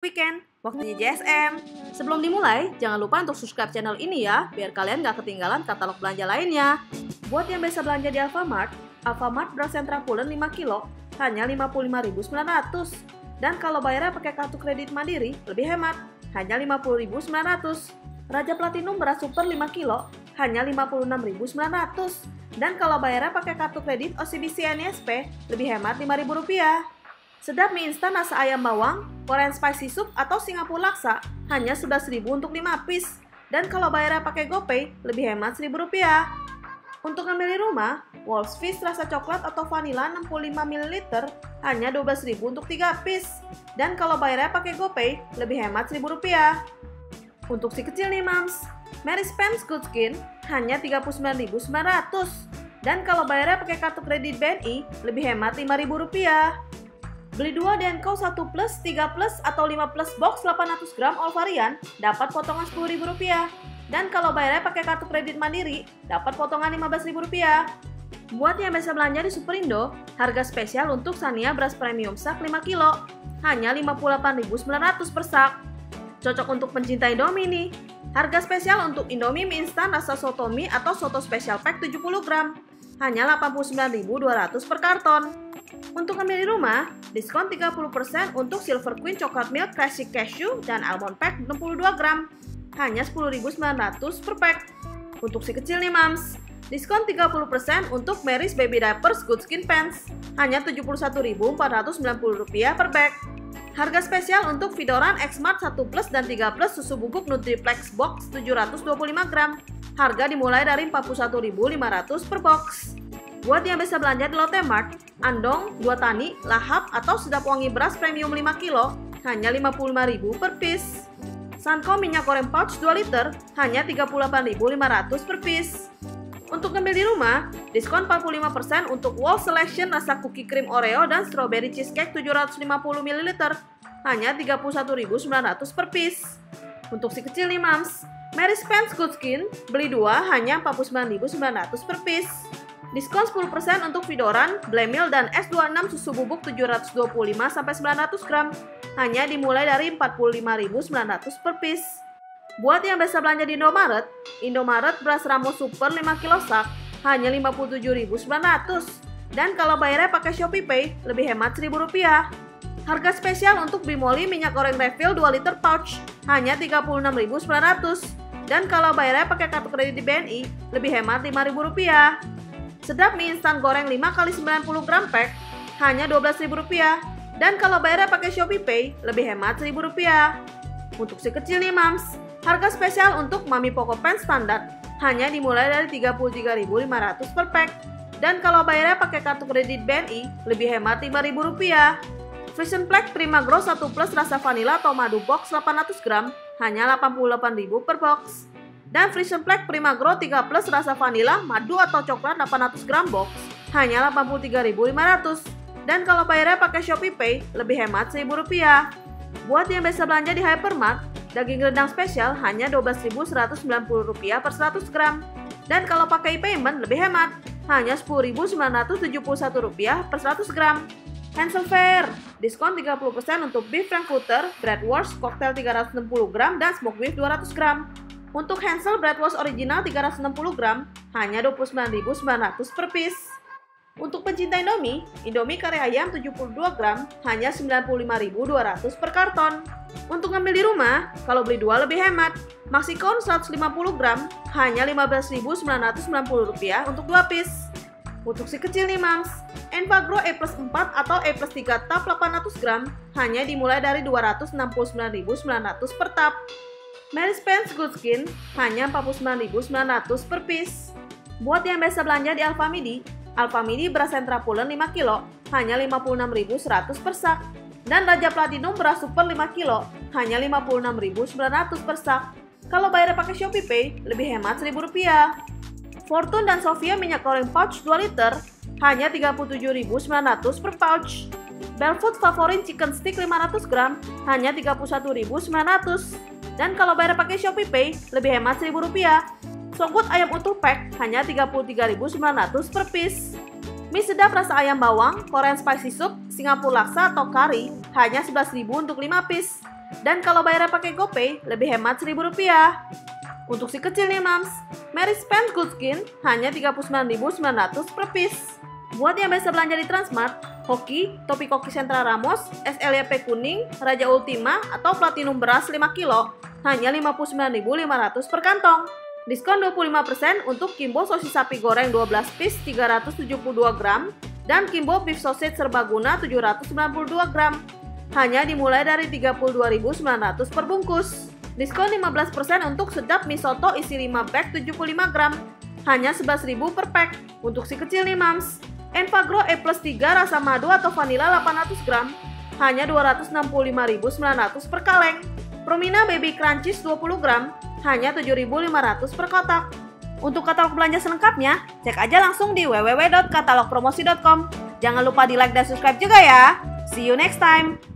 weekend, waktunya JSM. Sebelum dimulai, jangan lupa untuk subscribe channel ini ya, biar kalian gak ketinggalan katalog belanja lainnya. Buat yang biasa belanja di Alfamart, Alfamart beras sentra pulen 5 kilo, hanya 55.900. Dan kalau bayarnya pakai kartu kredit mandiri, lebih hemat, hanya 50.900. Raja Platinum beras super 5 kilo, hanya 56.900. Dan kalau bayarnya pakai kartu kredit OCBC NSP, lebih hemat Rp5.000. Sedap mie instan rasa ayam bawang, Korean spicy soup atau Singapura laksa hanya 11.000 untuk 5 piece. Dan kalau bayarnya pakai GoPay, lebih hemat Rp1.000. Untuk ngambil di rumah, Wolf's Fish rasa coklat atau vanila 65 ml hanya 12.000 untuk 3 piece. Dan kalau bayarnya pakai GoPay, lebih hemat Rp1.000. Untuk si kecil nih mams, Mary Spence Good Skin hanya 39.900. Dan kalau bayarnya pakai kartu kredit BNI, lebih hemat Rp5.000. Beli 2 Denko 1 plus, 3 plus, atau 5 plus box 800 gram all varian, dapat potongan Rp10.000. Dan kalau bayarnya pakai kartu kredit mandiri, dapat potongan Rp15.000. Buat yang biasa belanja di Superindo, harga spesial untuk Sania beras premium sak 5 kilo, hanya Rp58.900 per sak. Cocok untuk pencinta Indomie nih. Harga spesial untuk Indomie mie instan rasa soto mie atau soto special pack 70 gram, hanya Rp89.200 per karton. Untuk ambil di rumah, diskon 30% untuk Silver Queen Coklat Milk Classic Cashew dan Almond Pack 62 gram. Hanya 10.900 per pack. Untuk si kecil nih mams, diskon 30% untuk Mary's Baby Diapers Good Skin Pants. Hanya Rp71.490 per bag. Harga spesial untuk Vidoran X-Mart 1 Plus dan 3 Plus susu bubuk Nutriplex Box 725 gram. Harga dimulai dari Rp41.500 per box. Buat yang bisa belanja di Lotte Mart, Andong, dua tani, lahap, atau sedap wangi beras premium 5 kilo, hanya 55.000 per piece. Sanko minyak goreng pouch 2 liter, hanya 38.500 per piece. Untuk ngambil di rumah, diskon 45% untuk Wall Selection rasa cookie cream Oreo dan strawberry cheesecake 750 ml, hanya 31.900 per piece. Untuk si kecil nih mams, Mary Spence Good Skin, beli dua hanya 49.900 per piece. Diskon 10% untuk Vidoran, Blemil, dan S26 susu bubuk 725-900 gram. Hanya dimulai dari 45.900 per piece. Buat yang biasa belanja di Indomaret, Indomaret beras Ramo Super 5 kilo sak hanya 57.900. Dan kalau bayarnya pakai Shopee Pay, lebih hemat Rp1.000. Harga spesial untuk Bimoli minyak goreng refill 2 liter pouch hanya 36.900. Dan kalau bayarnya pakai kartu kredit di BNI, lebih hemat Rp5.000. Sedap mie instan goreng 5 x 90 gram pack hanya Rp12.000 dan kalau bayarnya pakai Shopee Pay lebih hemat Rp1.000. Untuk si kecil nih mams, harga spesial untuk Mami Poco Pen standar hanya dimulai dari Rp33.500 per pack. Dan kalau bayarnya pakai kartu kredit BNI, lebih hemat Rp5.000. Vision Black Prima Grow 1 Plus rasa vanilla atau madu box 800 gram hanya Rp88.000 per box. Dan Frisian Black Prima Grow 3 Plus rasa vanila, madu atau coklat 800 gram box hanya 83.500. Dan kalau bayarnya pakai Shopee Pay, lebih hemat Rp1.000. Buat yang biasa belanja di Hypermart, daging rendang spesial hanya Rp12.190 per 100 gram. Dan kalau pakai payment lebih hemat, hanya Rp10.971 per 100 gram. Hansel Fair, diskon 30% untuk beef frankfurter, bratwurst, cocktail 360 gram, dan smoked beef 200 gram. Untuk Hansel Bratwurst original 360 gram hanya 29.900 per piece. Untuk pencinta Indomie, Indomie kare ayam 72 gram hanya 95.200 per karton. Untuk ngambil di rumah, kalau beli dua lebih hemat. Maxicon 150 gram hanya 15.990 rupiah untuk dua piece. Untuk si kecil nih mams, Envagro E plus 4 atau E plus 3 tap 800 gram hanya dimulai dari 269.900 per tap. Mary Spence Good Skin hanya 49.900 per piece. Buat yang biasa belanja di Alfamidi, Alfamidi beras sentra pulen 5 kilo hanya 56.100 per sak. Dan Raja Platinum beras super 5 kilo hanya 56.900 per sak. Kalau bayar pakai Shopee Pay, lebih hemat Rp1.000. Fortune dan Sofia minyak goreng pouch 2 liter hanya 37.900 per pouch. Belfood Favorit Chicken Stick 500 gram hanya 31.900. Dan kalau bayar pakai Shopee Pay, lebih hemat Rp1.000. Songkut ayam utuh pack hanya 33.900 per piece. Mie sedap rasa ayam bawang, Korean spicy soup, Singapura laksa atau kari hanya 11.000 untuk 5 piece. Dan kalau bayar pakai GoPay, lebih hemat Rp1.000. Untuk si kecil nih mams, Mary Spence Good Skin hanya Rp39.900 per piece. Buat yang biasa belanja di Transmart, Hoki, topi koki Sentra Ramos, SLYP kuning, Raja Ultima, atau Platinum beras 5 kilo hanya Rp59.500 per kantong. Diskon 25% untuk Kimbo sosis sapi goreng 12 piece 372 gram dan Kimbo beef sausage serbaguna 792 gram hanya dimulai dari 32.900 per bungkus. Diskon 15% untuk sedap mie soto isi 5 pack 75 gram, hanya 11.000 per pack. Untuk si kecil nih mams, Enpagro E plus 3 rasa madu atau vanila 800 gram, hanya 265.900 per kaleng. Promina Baby Crunchies 20 gram, hanya 7.500 per kotak. Untuk katalog belanja selengkapnya, cek aja langsung di www.katalogpromosi.com. Jangan lupa di like dan subscribe juga ya. See you next time!